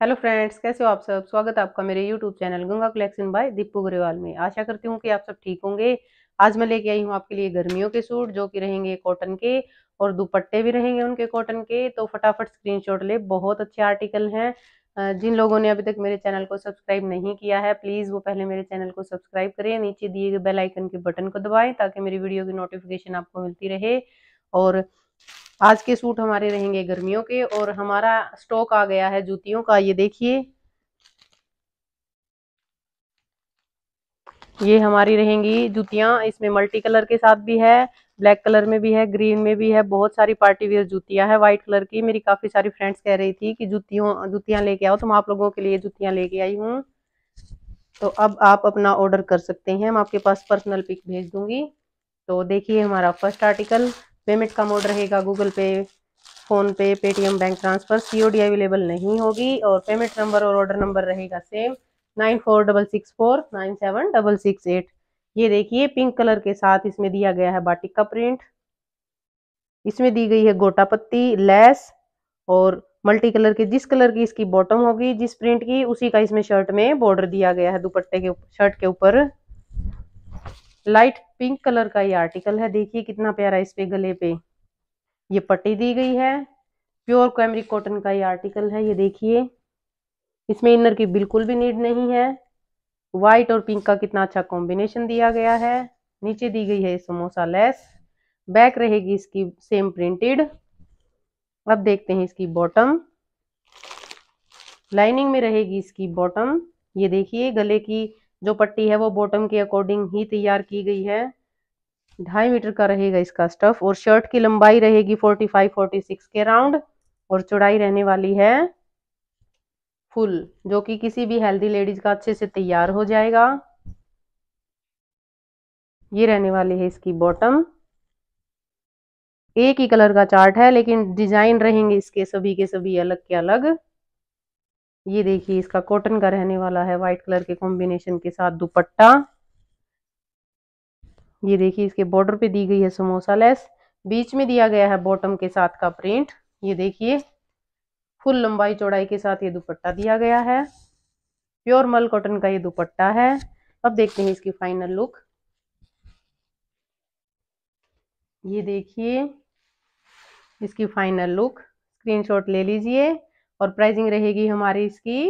Hello friends, कैसे हो आप सब? स्वागत है आपका मेरे YouTube channel Ganga collection by Deepu Grewal में। आशा करती हूँ कि आप सब ठीक होंगे। आज मैं लेके आई हूँ आपके लिए गर्मियों के सूट, जो कि रहेंगे कॉटन के और दुपट्टे भी रहेंगे उनके कॉटन के। तो फटाफट स्क्रीनशॉट ले, बहुत अच्छे आर्टिकल हैं। जिन लोगों ने अभी तक मेरे चैनल को सब्सक्राइब नहीं किया है प्लीज़ वो पहले मेरे चैनल को सब्सक्राइब करें। नीचे दिए गए बेलाइकन के बटन को दबाएँ, ताकि मेरी वीडियो की नोटिफिकेशन आपको मिलती रहे। और आज के सूट हमारे रहेंगे गर्मियों के और हमारा स्टॉक आ गया है जूतियों का, ये देखिए। ये हमारी रहेंगी जूतियाँ, इसमें मल्टी कलर के साथ भी है ब्लैक कलर में भी है ग्रीन में भी है, बहुत सारी पार्टी वेयर जूतियाँ है व्हाइट कलर की। मेरी काफ़ी सारी फ्रेंड्स कह रही थी कि जूतियों, जूतियाँ लेके आओ तो मैं आप लोगों के लिए जूतियाँ लेके आई हूँ। तो अब आप अपना ऑर्डर कर सकते हैं, मैं आपके पास पर्सनल पिक भेज दूँगी। तो देखिए हमारा फ़र्स्ट आर्टिकल पेमेंट का मोड रहेगा Google Pay, PhonePe, Paytm, bank transfer COD available नहीं होगी और पेमेंट नंबर और ऑर्डर नंबर रहेगा same nine four double six four nine seven double six eight ये देखिए पिंक कलर के साथ इसमें दिया गया है बाटिक का प्रिंट इसमें दी गई है गोटा पत्ती लेस और मल्टी कलर की, जिस कलर की इसकी बॉटम होगी, जिस प्रिंट की, उसी का इसमें शर्ट में बॉर्डर दिया गया है दुपट्टे के शर्ट के ऊपर। लाइट पिंक कलर का ये आर्टिकल है, देखिए कितना प्यारा इस पे गले पे। ये पट्टी दी गई है, प्योर कैमरिक कॉटन का ये आर्टिकल है, ये देखिए। इसमें इनर की बिल्कुल भी नीड नहीं है। व्हाइट और पिंक का कितना अच्छा कॉम्बिनेशन दिया गया है। नीचे दी गई है समोसा लेस। बैक रहेगी इसकी सेम प्रिंटेड। अब देखते हैं इसकी बॉटम। लाइनिंग में रहेगी इसकी बॉटम। ये देखिए गले की जो पट्टी है वो बॉटम के अकॉर्डिंग ही तैयार की गई है। ढाई मीटर का रहेगा इसका स्टफ़ और शर्ट की लंबाई रहेगी फोर्टी फाइव फोर्टी सिक्स के राउंड और चौड़ाई रहने वाली है फुल जो कि किसी भी हेल्दी लेडीज़ का अच्छे से तैयार हो जाएगा। ये रहने वाली है इसकी बॉटम एक ही कलर का चार्ट है, लेकिन डिज़ाइन रहेंगे इसके सभी के सभी अलग के अलग। ये देखिए इसका कॉटन का रहने वाला है व्हाइट कलर के कॉम्बिनेशन के साथ दुपट्टा। ये देखिए इसके बॉर्डर पे दी गई है समोसा लेस। बीच में दिया गया है बॉटम के साथ का प्रिंट। ये देखिए, फुल लंबाई चौड़ाई के साथ ये दुपट्टा दिया गया है। प्योर मल कॉटन का ये दुपट्टा है। अब देखते हैं इसकी फाइनल लुक। ये देखिए, इसकी फाइनल लुक। स्क्रीनशॉट ले लीजिए। और प्राइसिंग रहेगी हमारी इसकी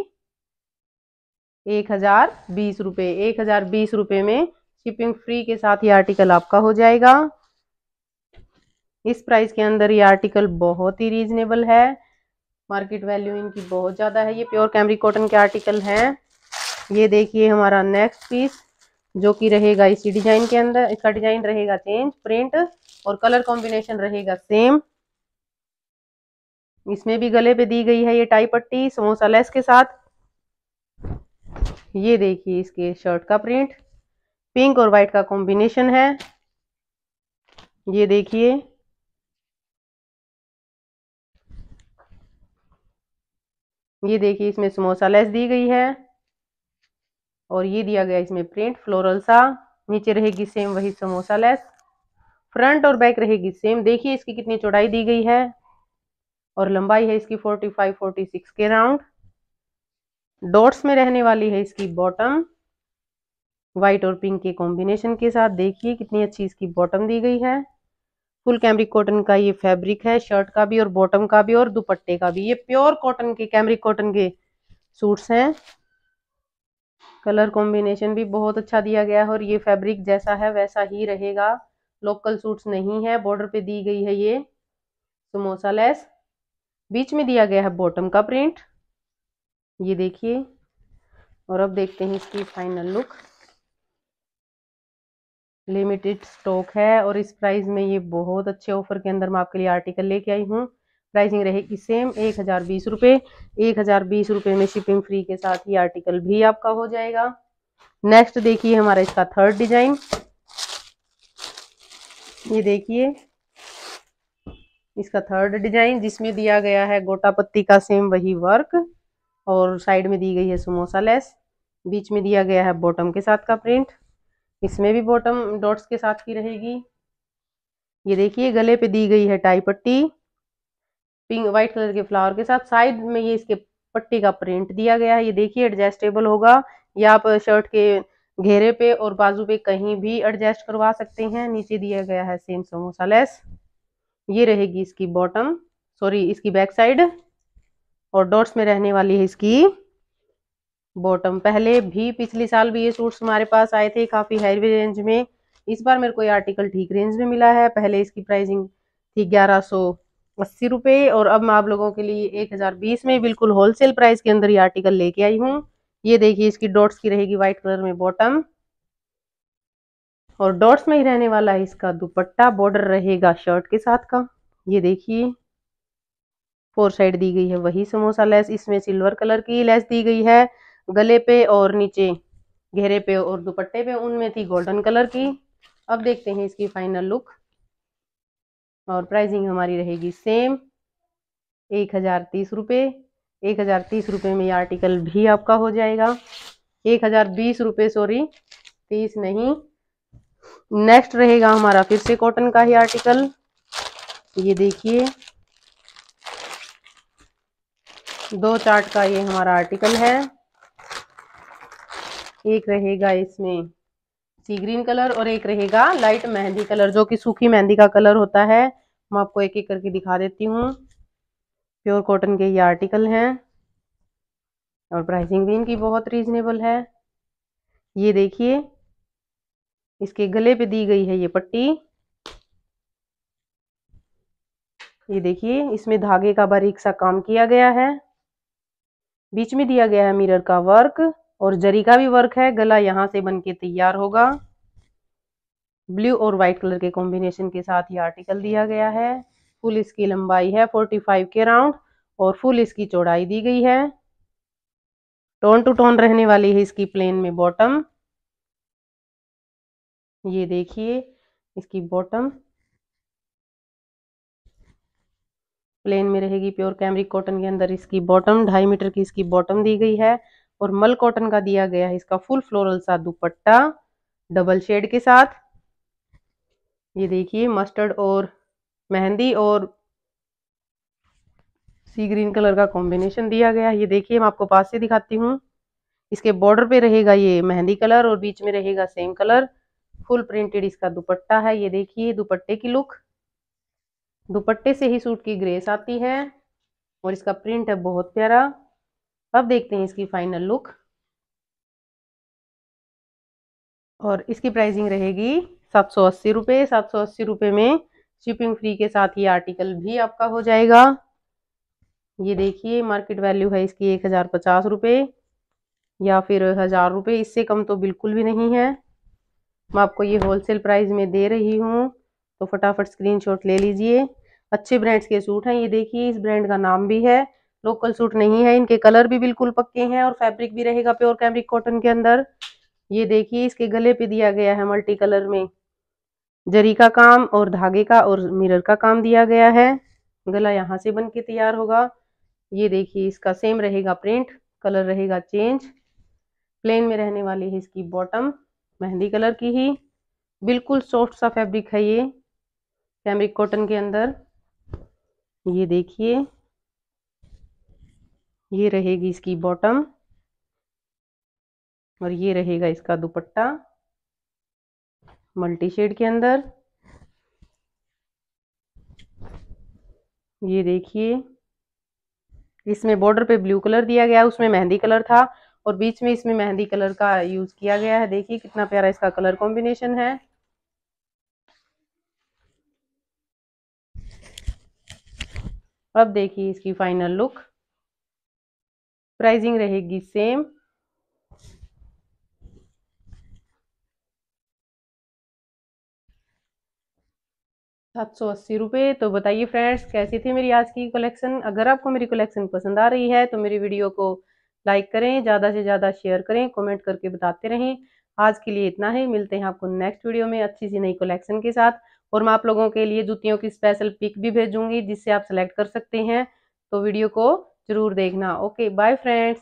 एक हज़ार बीस रुपये एक हज़ार बीस रुपये में शिपिंग फ्री के साथ ये आर्टिकल आपका हो जाएगा। इस प्राइस के अंदर ये आर्टिकल बहुत ही रीजनेबल है। मार्केट वैल्यू इनकी बहुत ज़्यादा है। ये प्योर कैमरी कॉटन के आर्टिकल हैं। ये देखिए हमारा नेक्स्ट पीस जो कि रहेगा इसी डिज़ाइन के अंदर, इसका डिज़ाइन रहेगा चेंज प्रिंट और कलर कॉम्बिनेशन रहेगा सेम इसमें भी गले पे दी गई है ये टाई पट्टी, समोसा लेस के साथ। ये देखिए इसके शर्ट का प्रिंट, पिंक और वाइट का कॉम्बिनेशन है। ये देखिए। ये देखिए इसमें समोसा लेस दी गई है और ये दिया गया इसमें प्रिंट, फ्लोरल सा। नीचे रहेगी सेम वही समोसा लेस। फ्रंट और बैक रहेगी सेम। देखिए इसकी कितनी चौड़ाई दी गई है। और लंबाई है इसकी 45 46 के राउंड डॉट्स में रहने वाली है इसकी बॉटम व्हाइट और पिंक के कॉम्बिनेशन के साथ देखिए कितनी अच्छी इसकी बॉटम दी गई है. फुल कैमरिक कॉटन का ये फैब्रिक है शर्ट का भी और बॉटम का भी और दुपट्टे का भी. ये प्योर कॉटन के कैमरिक कॉटन के सूट्स हैं. कलर कॉम्बिनेशन भी बहुत अच्छा दिया गया है और ये फैब्रिक जैसा है, वैसा ही रहेगा. लोकल सूट्स नहीं है बॉर्डर पे दी गई है ये. समोसा लेस बीच में दिया गया है बॉटम का प्रिंट ये देखिए, और अब देखते हैं इसकी फाइनल लुक लिमिटेड स्टॉक है, और इस प्राइस में ये बहुत अच्छे ऑफ़र के अंदर मैं आपके लिए आर्टिकल लेके आई हूँ। प्राइसिंग रहेगी सेम एक हज़ार बीस रुपये एक हज़ार बीस रुपये में शिपिंग फ्री के साथ ही आर्टिकल भी आपका हो जाएगा। नेक्स्ट देखिए हमारा इसका थर्ड डिज़ाइन ये देखिए इसका थर्ड डिज़ाइन जिसमें दिया गया है गोटा पत्ती का सेम वही वर्क और साइड में दी गई है समोसा लेस बीच में दिया गया है बॉटम के साथ का प्रिंट इसमें भी बॉटम डॉट्स के साथ की रहेगी। ये देखिए, गले पे दी गई है टाई पट्टी पिंक वाइट कलर के फ्लावर के साथ साइड में ये इसके पट्टी का प्रिंट दिया गया है। ये देखिए एडजस्टेबल होगा। या आप शर्ट के घेरे पे और बाजू पे कहीं भी एडजस्ट करवा सकते हैं। नीचे दिया गया है सेम समोसा लेस ये रहेगी इसकी बॉटम सॉरी इसकी बैक साइड और डॉट्स में रहने वाली है इसकी बॉटम पहले भी पिछले साल भी ये सूट्स हमारे पास आए थे काफ़ी हाई रेंज में। इस बार मेरे को ये आर्टिकल ठीक रेंज में मिला है। पहले इसकी प्राइसिंग थी ग्यारह सौ अस्सी रुपये और अब मैं आप लोगों के लिए एक हज़ार बीस में बिल्कुल होलसेल प्राइस के अंदर ये आर्टिकल लेके आई हूँ। ये देखिए इसकी डॉट्स की रहेगी व्हाइट कलर में बॉटम और डॉट्स में ही रहने वाला है, इसका दुपट्टा बॉर्डर रहेगा शर्ट के साथ का। ये देखिए फोर साइड दी गई है, वही समोसा लेस, इसमें सिल्वर कलर की लेस दी गई है, गले पे और नीचे घेरे पे और दुपट्टे पे, उनमें थी गोल्डन कलर की। अब देखते हैं इसकी फाइनल लुक और प्राइसिंग हमारी रहेगी सेम एक हज़ार तीस रुपये एक हज़ार तीस रुपये में ये आर्टिकल भी आपका हो जाएगा। एक हज़ार बीस रुपये सॉरी तीस नहीं नेक्स्ट रहेगा हमारा फिर से कॉटन का ही आर्टिकल ये देखिए। दो चार्ट का ये हमारा आर्टिकल है। एक रहेगा इसमें सी ग्रीन कलर और एक रहेगा लाइट मेहंदी कलर जो कि सूखी मेहंदी का कलर होता है। मैं आपको एक एक करके दिखा देती हूँ। प्योर कॉटन के ये आर्टिकल हैं। और प्राइसिंग भी इनकी बहुत रीजनेबल है। ये देखिए। इसके गले पे दी गई है ये पट्टी। ये देखिए, इसमें धागे का बारीक सा काम किया गया है। बीच में दिया गया है मिरर का वर्क और जरी का भी वर्क है। गला यहाँ से बन के तैयार होगा। ब्लू और व्हाइट कलर के कॉम्बिनेशन के साथ ये आर्टिकल दिया गया है। फुल इसकी लंबाई है 45 के राउंड और फुल इसकी चौड़ाई दी गई है। टोन टू टोन रहने वाली है इसकी प्लेन में बॉटम। ये देखिए, इसकी बॉटम प्लेन में रहेगी प्योर कैमरिक कॉटन के अंदर। इसकी बॉटम ढाई मीटर की इसकी बॉटम दी गई है और मल कॉटन का दिया गया है। इसका फुल फ्लोरल सा दुपट्टा डबल शेड के साथ। ये देखिए मस्टर्ड और मेहंदी और सी ग्रीन कलर का कॉम्बिनेशन दिया गया है। ये देखिए, मैं आपको पास से दिखाती हूँ। इसके बॉर्डर पे रहेगा ये मेहंदी कलर और बीच में रहेगा सेम कलर फुल प्रिंटेड इसका दुपट्टा है, ये देखिए, दुपट्टे की लुक। दुपट्टे से ही सूट की ग्रेस आती है और इसका प्रिंट है बहुत प्यारा। अब देखते हैं इसकी फाइनल लुक। और इसकी प्राइसिंग रहेगी सात सौ अस्सी रुपये सात सौ अस्सी रुपये में शिपिंग फ्री के साथ ये आर्टिकल भी आपका हो जाएगा। ये देखिए, मार्केट वैल्यू है इसकी एक हज़ार पचास रुपये या फिर हज़ार रुपये इससे कम तो बिल्कुल भी नहीं है। मैं आपको ये होलसेल प्राइस में दे रही हूँ तो फटाफट स्क्रीनशॉट ले लीजिए। अच्छे ब्रांड्स के सूट हैं, ये देखिए, इस ब्रांड का नाम भी है। लोकल सूट नहीं है, इनके कलर भी बिल्कुल पक्के हैं और फैब्रिक भी रहेगा प्योर कैमरिक कॉटन के अंदर। ये देखिए, इसके गले पे दिया गया है मल्टी कलर में। जरी का काम और धागे का और मिरर का काम दिया गया है। गला यहाँ से बन के तैयार होगा। ये देखिए, इसका सेम रहेगा प्रिंट कलर रहेगा चेंज प्लेन में रहने वाली है इसकी बॉटम मेहंदी कलर की ही। बिल्कुल सॉफ्ट सा फैब्रिक है ये कैमरिक कॉटन के अंदर। ये देखिए, ये रहेगी इसकी बॉटम और ये रहेगा इसका दुपट्टा मल्टी शेड के अंदर। ये देखिए, इसमें बॉर्डर पे ब्लू कलर दिया गया, उसमें मेहंदी कलर था। और बीच में इसमें मेहंदी कलर का यूज़ किया गया है। देखिए, कितना प्यारा इसका कलर कॉम्बिनेशन है। अब देखिए इसकी फाइनल लुक। प्राइसिंग रहेगी सेम। सात सौ अस्सी रुपये तो बताइए फ्रेंड्स, कैसी थी मेरी आज की कलेक्शन अगर आपको मेरी कलेक्शन पसंद आ रही है तो मेरी वीडियो को लाइक करें, ज़्यादा से ज़्यादा शेयर करें, कमेंट करके बताते रहें। आज के लिए इतना ही, मिलते हैं आपको नेक्स्ट वीडियो में अच्छी सी नई कलेक्शन के साथ। और मैं आप लोगों के लिए जूतियों की स्पेशल पिक भी भेजूँगी, जिससे आप सेलेक्ट कर सकते हैं। तो वीडियो को ज़रूर देखना। Okay bye friends